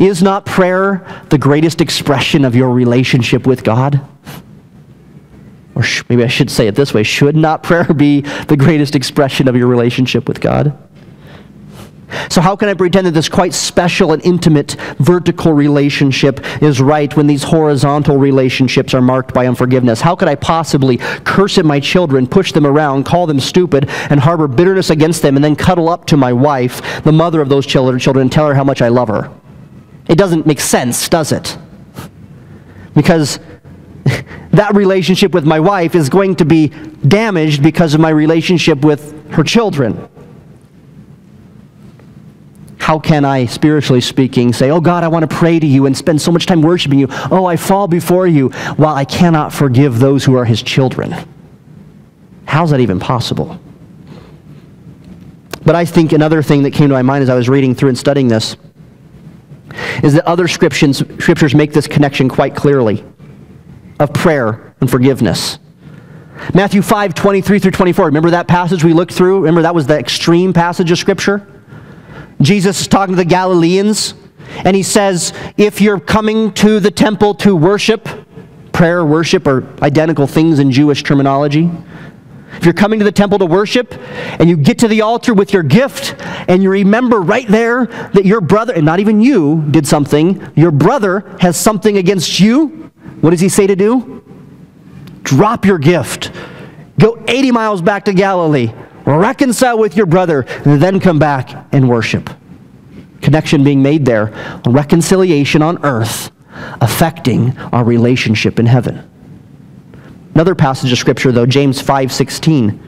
Is not prayer the greatest expression of your relationship with God? Or sh- maybe I should say it this way should not prayer be the greatest expression of your relationship with God? So, how can I pretend that this quite special and intimate vertical relationship is right when these horizontal relationships are marked by unforgiveness? How could I possibly curse at my children, push them around, call them stupid, and harbor bitterness against them, and then cuddle up to my wife, the mother of those children, and tell her how much I love her? It doesn't make sense, does it? Because that relationship with my wife is going to be damaged because of my relationship with her children. How can I, spiritually speaking, say, Oh God, I want to pray to you and spend so much time worshiping you? Oh, I fall before you while I cannot forgive those who are his children. How's that even possible? But I think another thing that came to my mind as I was reading through and studying this is that other scriptures, scriptures make this connection quite clearly of prayer and forgiveness. Matthew 5, 23 through 24. Remember that passage we looked through? Remember that was the extreme passage of Scripture? Jesus is talking to the Galileans, and he says, If you're coming to the temple to worship, prayer, worship are identical things in Jewish terminology. If you're coming to the temple to worship and you get to the altar with your gift and you remember right there that your brother, and not even you, did something, your brother has something against you, what does he say to do? Drop your gift. Go 80 miles back to Galilee. Reconcile with your brother, and then come back and worship. Connection being made there. Reconciliation on earth affecting our relationship in heaven. Another passage of scripture though, James 5:16.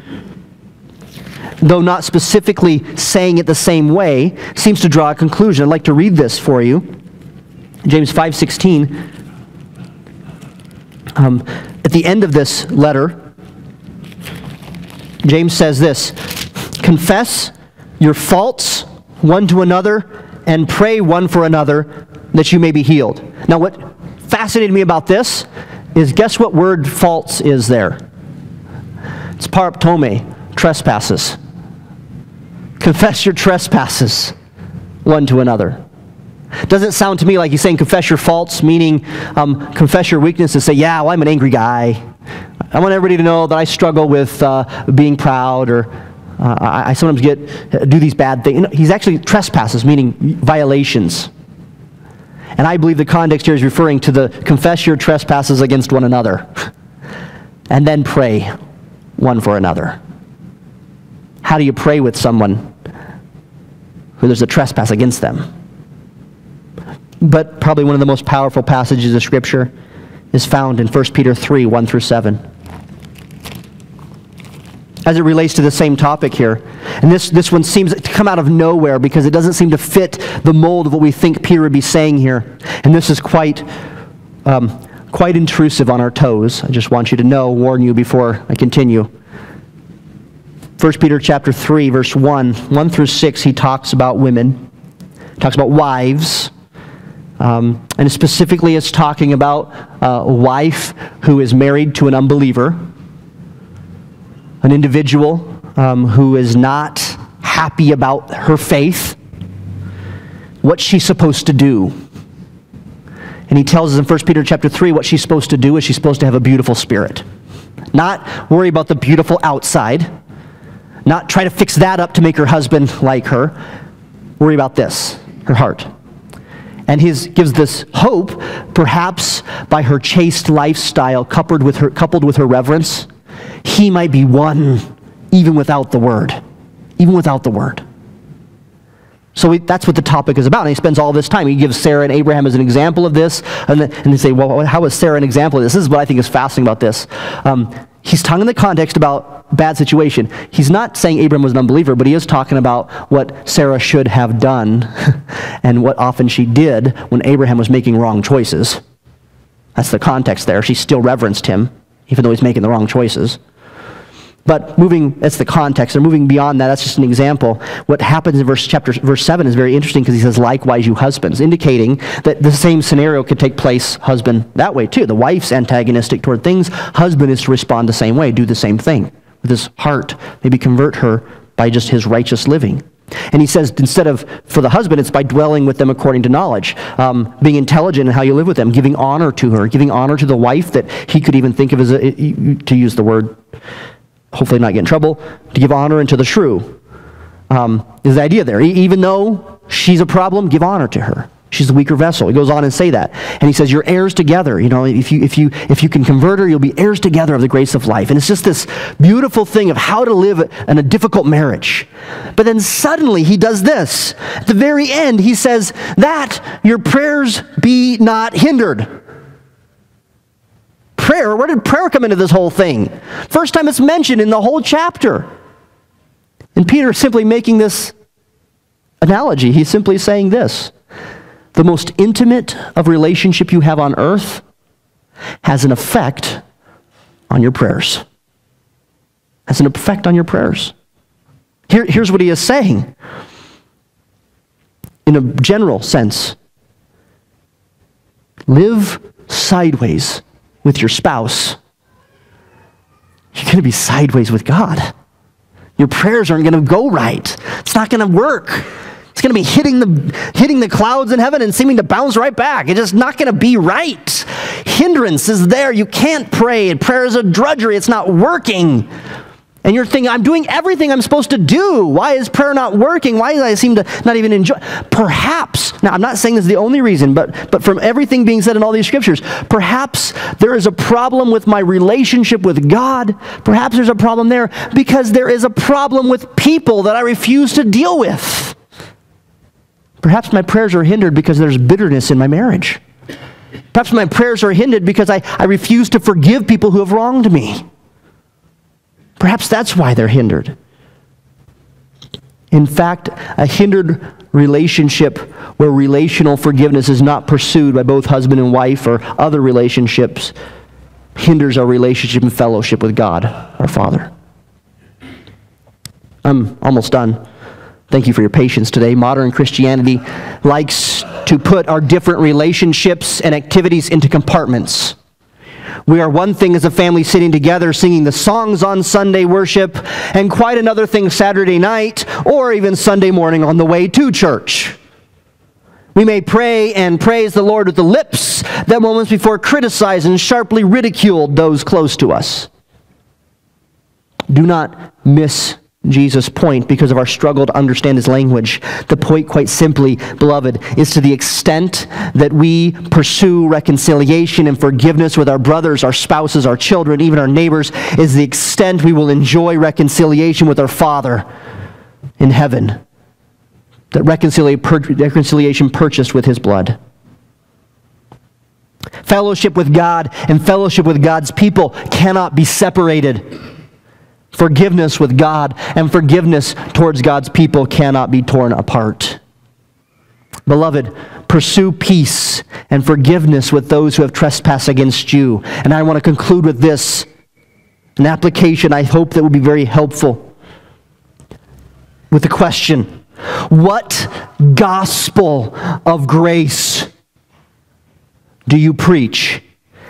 Though not specifically saying it the same way, seems to draw a conclusion. I'd like to read this for you. James 5:16 um, at the end of this letter, James says this Confess your faults one to another and pray one for another that you may be healed. Now, what fascinated me about this is guess what word faults is there? It's paraptome, trespasses. Confess your trespasses one to another. Doesn't sound to me like he's saying confess your faults, meaning um, confess your weaknesses. Say, yeah, well, I'm an angry guy. I want everybody to know that I struggle with uh, being proud or uh, I, I, sometimes get do these bad things. He's actually trespasses, meaning violations. And I believe the context here is referring to the confess your trespasses against one another and then pray one for another. How do you pray with someone who there's a trespass against them? But probably one of the most powerful passages of Scripture is found in 1 Peter 3 1 through 7. As it relates to the same topic here. And this, this one seems to come out of nowhere because it doesn't seem to fit the mold of what we think Peter would be saying here. And this is quite, um, quite intrusive on our toes. I just want you to know, warn you before I continue. 1 Peter chapter 3, verse 1, 1 through 6, he talks about women, talks about wives, um, and specifically it's talking about uh, a wife who is married to an unbeliever, an individual um, who is not happy about her faith, what she's supposed to do. And he tells us in 1 Peter chapter 3 what she's supposed to do is she's supposed to have a beautiful spirit. Not worry about the beautiful outside, not try to fix that up to make her husband like her. Worry about this, her heart. And he gives this hope, perhaps by her chaste lifestyle coupled with her, coupled with her reverence, he might be won even without the word. Even without the word. So we, that's what the topic is about. And he spends all this time. He gives Sarah and Abraham as an example of this. And, then, and they say, well, how is Sarah an example of this? This is what I think is fascinating about this. Um, he's talking in the context about bad situation. He's not saying Abraham was an unbeliever, but he is talking about what Sarah should have done and what often she did when Abraham was making wrong choices. That's the context there. She still reverenced him, even though he's making the wrong choices. But moving, that's the context. And moving beyond that, that's just an example. What happens in verse chapter verse seven is very interesting because he says, "Likewise, you husbands," indicating that the same scenario could take place husband that way too. The wife's antagonistic toward things. Husband is to respond the same way, do the same thing with his heart, maybe convert her by just his righteous living. And he says, instead of for the husband, it's by dwelling with them according to knowledge, um, being intelligent in how you live with them, giving honor to her, giving honor to the wife that he could even think of as a, to use the word hopefully not get in trouble, to give honor unto the shrew. Um, is the idea there. Even though she's a problem, give honor to her. She's the weaker vessel. He goes on and say that. And he says, You're heirs together. You know, if you, if, you, if you can convert her, you'll be heirs together of the grace of life. And it's just this beautiful thing of how to live in a difficult marriage. But then suddenly he does this. At the very end, he says, That your prayers be not hindered prayer. Where did prayer come into this whole thing? First time it's mentioned in the whole chapter. And Peter is simply making this analogy. He's simply saying this the most intimate of relationship you have on earth has an effect on your prayers. Has an effect on your prayers. Here, here's what he is saying in a general sense live sideways with your spouse, you're going to be sideways with God. Your prayers aren't going to go right. It's not going to work. It's going to be hitting the, hitting the clouds in heaven and seeming to bounce right back. It's just not going to be right. Hindrance is there. You can't pray. Prayer is a drudgery. It's not working. And you're thinking, I'm doing everything I'm supposed to do. Why is prayer not working? Why do I seem to not even enjoy? Perhaps, now I'm not saying this is the only reason, but, but from everything being said in all these scriptures, perhaps there is a problem with my relationship with God. Perhaps there's a problem there because there is a problem with people that I refuse to deal with. Perhaps my prayers are hindered because there's bitterness in my marriage. Perhaps my prayers are hindered because I, I refuse to forgive people who have wronged me. Perhaps that's why they're hindered. In fact, a hindered relationship where relational forgiveness is not pursued by both husband and wife or other relationships hinders our relationship and fellowship with God, our Father. I'm almost done. Thank you for your patience today. Modern Christianity likes to put our different relationships and activities into compartments. We are one thing as a family sitting together singing the songs on Sunday worship, and quite another thing Saturday night or even Sunday morning on the way to church. We may pray and praise the Lord with the lips that moments before criticized and sharply ridiculed those close to us. Do not miss Jesus' point because of our struggle to understand his language. The point, quite simply, beloved, is to the extent that we pursue reconciliation and forgiveness with our brothers, our spouses, our children, even our neighbors, is the extent we will enjoy reconciliation with our Father in heaven. That reconciliation purchased with his blood. Fellowship with God and fellowship with God's people cannot be separated. Forgiveness with God and forgiveness towards God's people cannot be torn apart. Beloved, pursue peace and forgiveness with those who have trespassed against you. And I want to conclude with this an application I hope that will be very helpful. with the question What gospel of grace do you preach?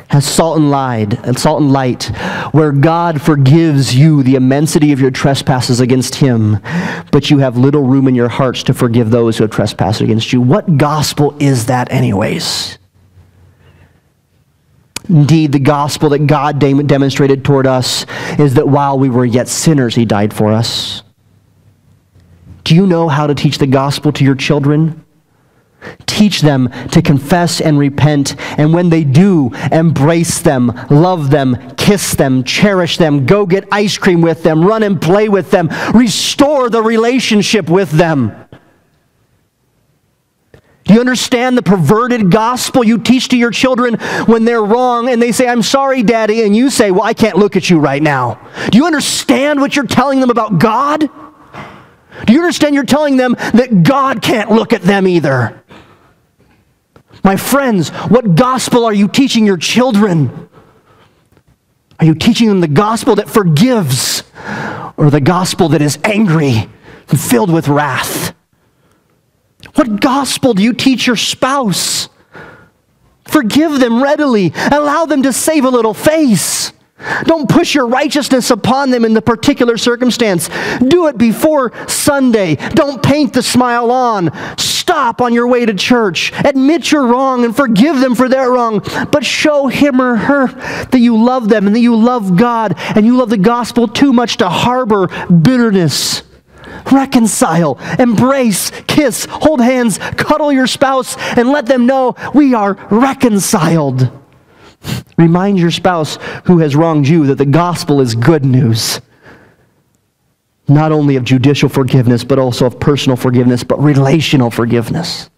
Has salt and light, and salt and light, where God forgives you the immensity of your trespasses against Him, but you have little room in your hearts to forgive those who have trespassed against you. What gospel is that, anyways? Indeed, the gospel that God demonstrated toward us is that while we were yet sinners, He died for us. Do you know how to teach the gospel to your children? Teach them to confess and repent, and when they do, embrace them, love them, kiss them, cherish them, go get ice cream with them, run and play with them, restore the relationship with them. Do you understand the perverted gospel you teach to your children when they're wrong and they say, I'm sorry, Daddy, and you say, Well, I can't look at you right now? Do you understand what you're telling them about God? Do you understand you're telling them that God can't look at them either? My friends, what gospel are you teaching your children? Are you teaching them the gospel that forgives or the gospel that is angry and filled with wrath? What gospel do you teach your spouse? Forgive them readily, allow them to save a little face. Don't push your righteousness upon them in the particular circumstance. Do it before Sunday. Don't paint the smile on. Stop on your way to church. Admit you're wrong and forgive them for their wrong. But show him or her that you love them and that you love God and you love the gospel too much to harbor bitterness. Reconcile, embrace, kiss, hold hands, cuddle your spouse, and let them know we are reconciled. Remind your spouse who has wronged you that the gospel is good news. Not only of judicial forgiveness, but also of personal forgiveness, but relational forgiveness.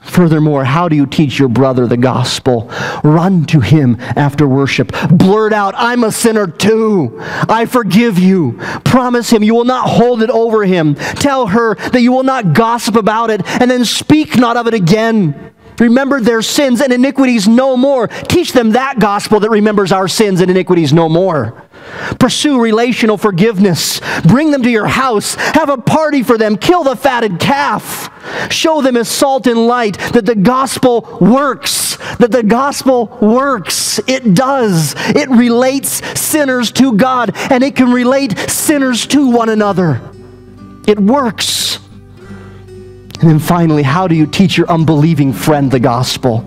Furthermore, how do you teach your brother the gospel? Run to him after worship. Blurt out, I'm a sinner too. I forgive you. Promise him you will not hold it over him. Tell her that you will not gossip about it and then speak not of it again. Remember their sins and iniquities no more. Teach them that gospel that remembers our sins and iniquities no more. Pursue relational forgiveness. Bring them to your house. Have a party for them. Kill the fatted calf. Show them as salt and light that the gospel works. That the gospel works. It does. It relates sinners to God and it can relate sinners to one another. It works. And then finally, how do you teach your unbelieving friend the gospel?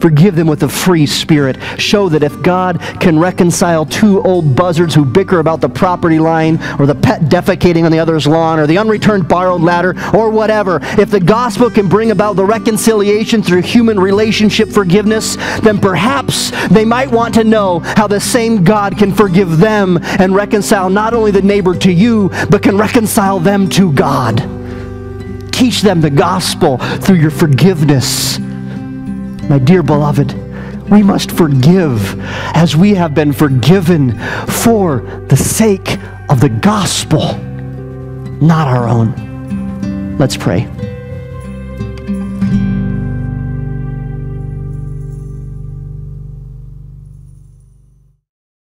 Forgive them with a free spirit. Show that if God can reconcile two old buzzards who bicker about the property line or the pet defecating on the other's lawn or the unreturned borrowed ladder or whatever, if the gospel can bring about the reconciliation through human relationship forgiveness, then perhaps they might want to know how the same God can forgive them and reconcile not only the neighbor to you, but can reconcile them to God teach them the gospel through your forgiveness. My dear beloved, we must forgive as we have been forgiven for the sake of the gospel, not our own. Let's pray.